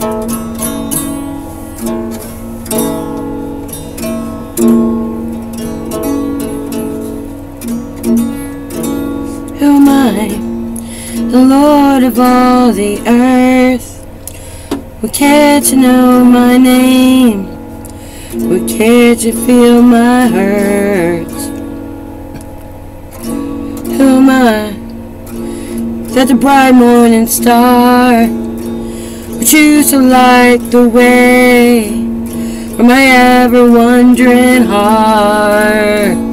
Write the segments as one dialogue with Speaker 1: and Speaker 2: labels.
Speaker 1: Who am I? The Lord of all the earth. Would care to know my name? Would care to feel my hurt? Who am I? That the bright morning star choose to light the way for my ever wandering heart.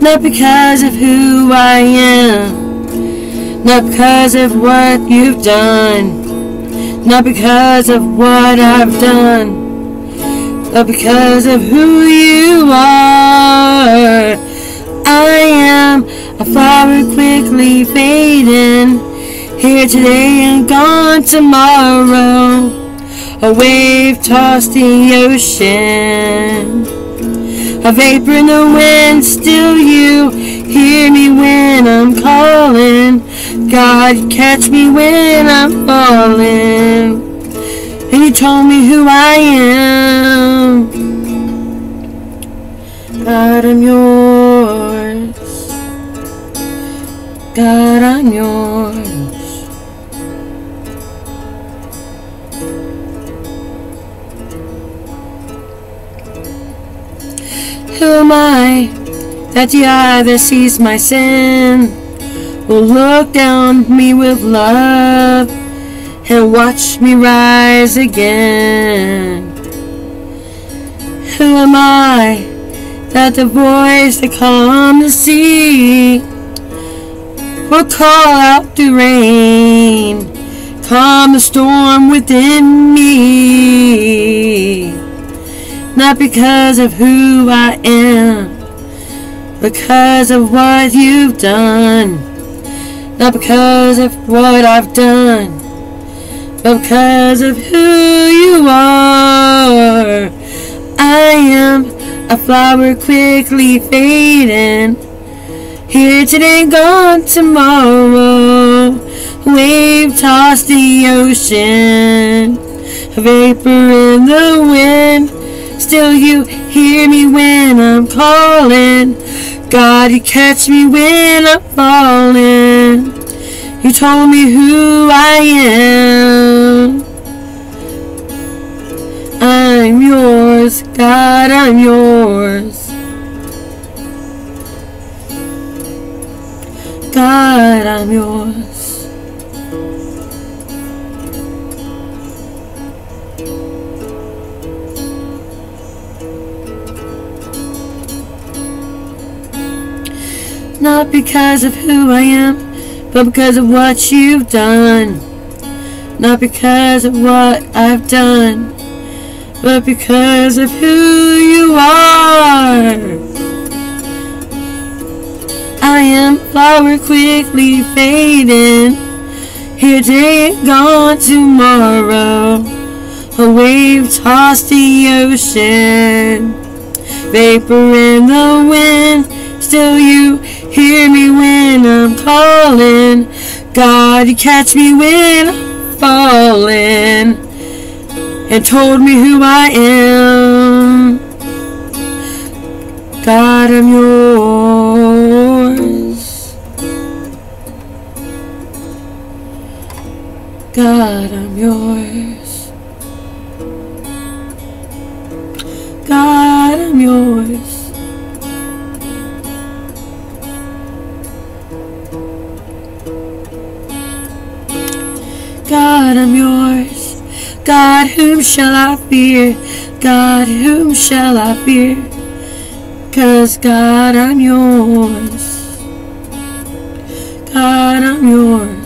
Speaker 1: Not because of who I am, not because of what you've done, not because of what I've done, but because of who you are. I am a flower quickly fading, here today and gone tomorrow. A wave tossed the ocean. A vapor in the wind, still you hear me when I'm calling. God, catch me when I'm falling. And you told me who I am. God, I'm yours. God, I'm yours. Who am I that the that sees my sin will look down me with love and watch me rise again? Who am I that the voice that calms the sea will call out the rain, calm the storm within me? Not because of who I am, because of what you've done. Not because of what I've done, but because of who you are. I am a flower quickly fading, here today, gone tomorrow. Wave tossed the ocean, a vapor in the wind. Still you hear me when I'm calling. God, you catch me when I'm falling. You told me who I am. I'm yours, God, I'm yours. Not because of who I am, but because of what you've done. Not because of what I've done, but because of who you are. I am flower quickly fading, here today gone tomorrow. A wave tossed the ocean, vapor in the wind. Still you hear me when I'm calling. God, you catch me when I'm falling, and told me who I am. God, I'm yours. God, I'm yours. God, I'm yours. God, I'm yours. God, whom shall I fear? God, whom shall I fear? Cause God, I'm yours. God, I'm yours.